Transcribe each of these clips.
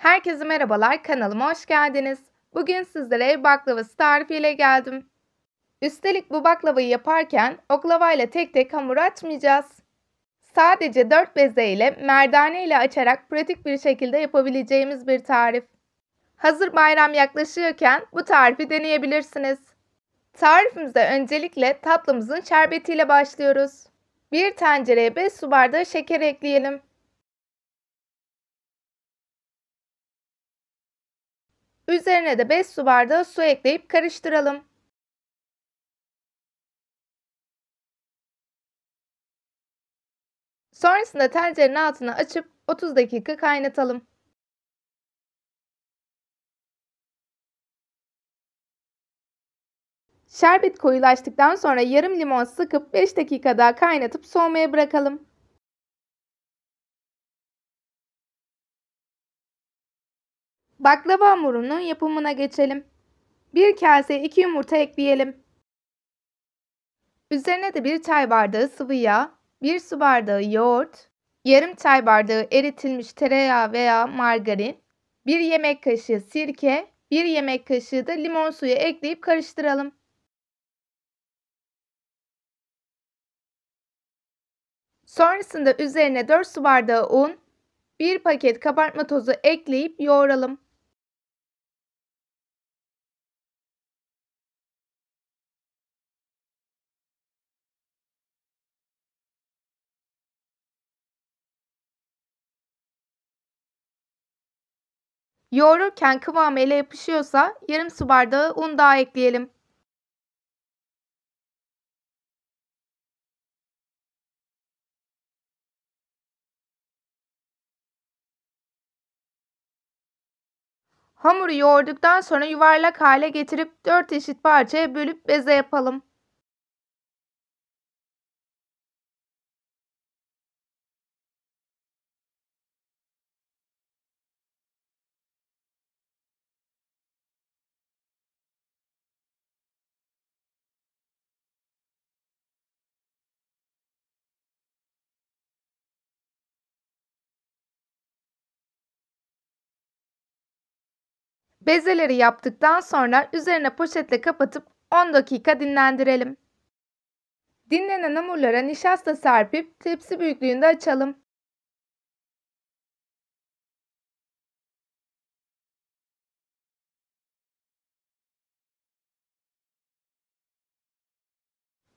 Herkese merhabalar, kanalıma hoş geldiniz. Bugün sizlere ev baklavası tarifiyle geldim. Üstelik bu baklavayı yaparken oklava ile tek tek hamur açmayacağız. Sadece 4 beze ile merdane ile açarak pratik bir şekilde yapabileceğimiz bir tarif. Hazır bayram yaklaşıyorken bu tarifi deneyebilirsiniz. Tarifimize öncelikle tatlımızın şerbetiyle başlıyoruz. Bir tencereye 5 su bardağı şeker ekleyelim. Üzerine de 5 su bardağı su ekleyip karıştıralım. Sonrasında tencerenin altını açıp 30 dakika kaynatalım. Şerbet koyulaştıktan sonra yarım limon sıkıp 5 dakika daha kaynatıp soğumaya bırakalım. Baklava hamurunun yapımına geçelim. Bir kase 2 yumurta ekleyelim. Üzerine de 1 çay bardağı sıvı yağ, 1 su bardağı yoğurt, yarım çay bardağı eritilmiş tereyağı veya margarin, 1 yemek kaşığı sirke, 1 yemek kaşığı da limon suyu ekleyip karıştıralım. Sonrasında üzerine 4 su bardağı un, 1 paket kabartma tozu ekleyip yoğuralım. Yoğururken kıvamı ele yapışıyorsa yarım su bardağı un daha ekleyelim. Hamuru yoğurduktan sonra yuvarlak hale getirip 4 eşit parçaya bölüp beze yapalım. Bezeleri yaptıktan sonra üzerine poşetle kapatıp 10 dakika dinlendirelim. Dinlenen hamurlara nişasta serpip tepsi büyüklüğünde açalım.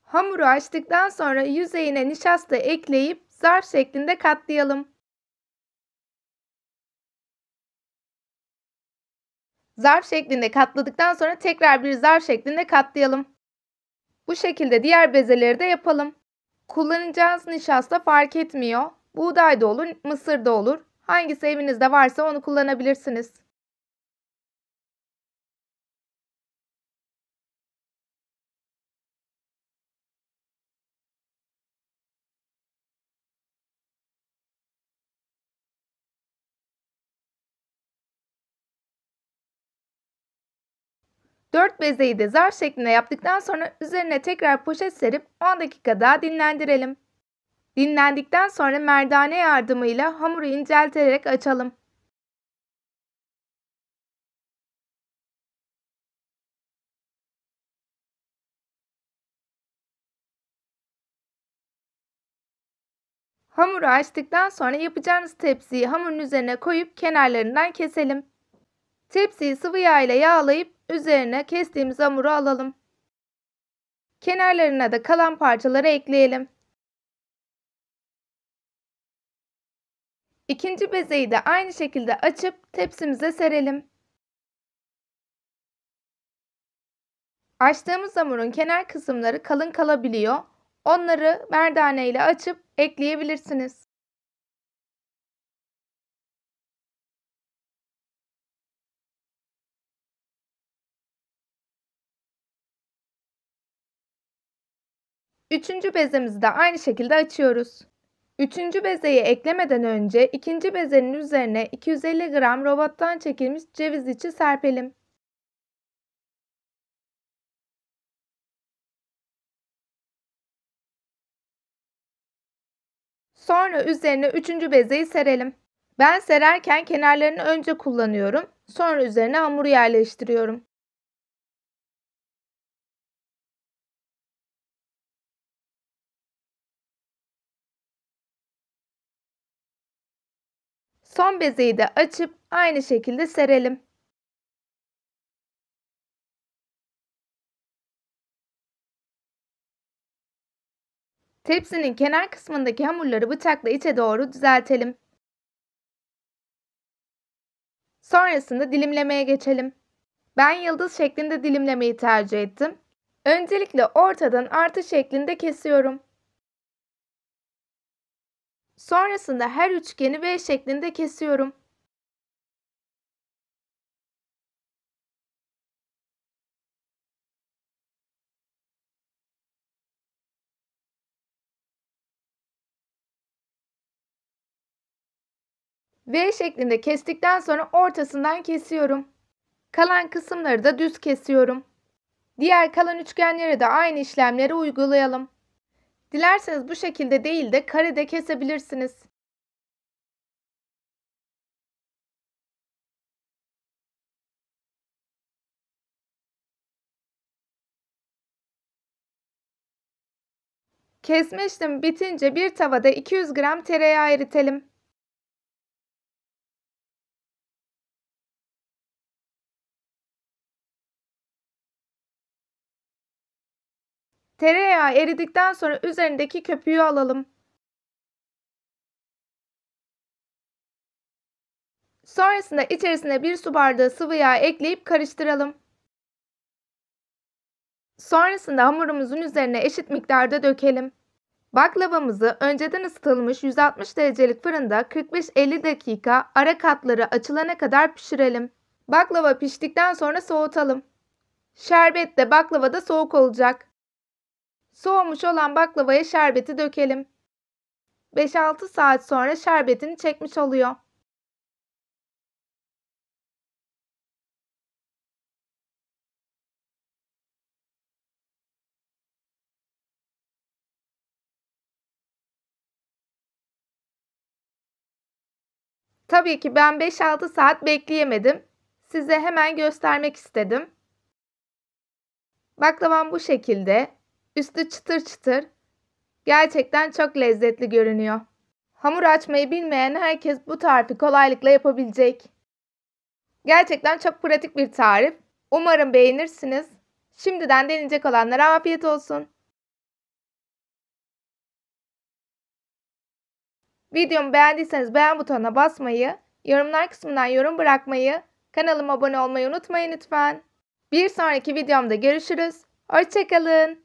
Hamuru açtıktan sonra yüzeyine nişasta ekleyip zarf şeklinde katlayalım. Zarf şeklinde katladıktan sonra tekrar bir zarf şeklinde katlayalım. Bu şekilde diğer bezeleri de yapalım. Kullanacağınız nişasta fark etmiyor. Buğday da olur, mısır da olur. Hangisi evinizde varsa onu kullanabilirsiniz. Dört bezeyi de zarf şeklinde yaptıktan sonra üzerine tekrar poşet serip 10 dakika daha dinlendirelim. Dinlendikten sonra merdane yardımıyla hamuru incelterek açalım. Hamuru açtıktan sonra yapacağınız tepsiyi hamurun üzerine koyup kenarlarından keselim. Tepsiyi sıvı yağ ile yağlayıp üzerine kestiğimiz hamuru alalım. Kenarlarına da kalan parçaları ekleyelim. İkinci bezeyi de aynı şekilde açıp tepsimize serelim. Açtığımız hamurun kenar kısımları kalın kalabiliyor. Onları merdane ile açıp ekleyebilirsiniz. Üçüncü bezemizi de aynı şekilde açıyoruz. Üçüncü bezeyi eklemeden önce ikinci bezenin üzerine 250 gram robottan çekilmiş ceviz içi serpelim. Sonra üzerine üçüncü bezeyi serelim. Ben sererken kenarlarını önce kullanıyorum. Sonra üzerine hamuru yerleştiriyorum. Son bezeyi de açıp aynı şekilde serelim. Tepsinin kenar kısmındaki hamurları bıçakla içe doğru düzeltelim. Sonrasında dilimlemeye geçelim. Ben yıldız şeklinde dilimlemeyi tercih ettim. Öncelikle ortadan artı şeklinde kesiyorum. Sonrasında her üçgeni V şeklinde kesiyorum. V şeklinde kestikten sonra ortasından kesiyorum. Kalan kısımları da düz kesiyorum. Diğer kalan üçgenlere de aynı işlemleri uygulayalım. Dilerseniz bu şekilde değil de karede kesebilirsiniz. Kesme işlemi bitince bir tavada 200 gram tereyağı eritelim. Tereyağı eridikten sonra üzerindeki köpüğü alalım. Sonrasında içerisine bir su bardağı sıvı yağ ekleyip karıştıralım. Sonrasında hamurumuzun üzerine eşit miktarda dökelim. Baklavamızı önceden ısıtılmış 160 derecelik fırında 45-50 dakika ara katları açılana kadar pişirelim. Baklava piştikten sonra soğutalım. Şerbet de baklava da soğuk olacak. Soğumuş olan baklavaya şerbeti dökelim. 5-6 saat sonra şerbetini çekmiş oluyor. Tabii ki ben 5-6 saat bekleyemedim. Size hemen göstermek istedim. Baklavam bu şekilde. Üstü çıtır çıtır. Gerçekten çok lezzetli görünüyor. Hamur açmayı bilmeyen herkes bu tarifi kolaylıkla yapabilecek. Gerçekten çok pratik bir tarif. Umarım beğenirsiniz. Şimdiden deneyecek olanlara afiyet olsun. Videomu beğendiyseniz beğen butonuna basmayı, yorumlar kısmından yorum bırakmayı, kanalıma abone olmayı unutmayın lütfen. Bir sonraki videomda görüşürüz. Hoşçakalın.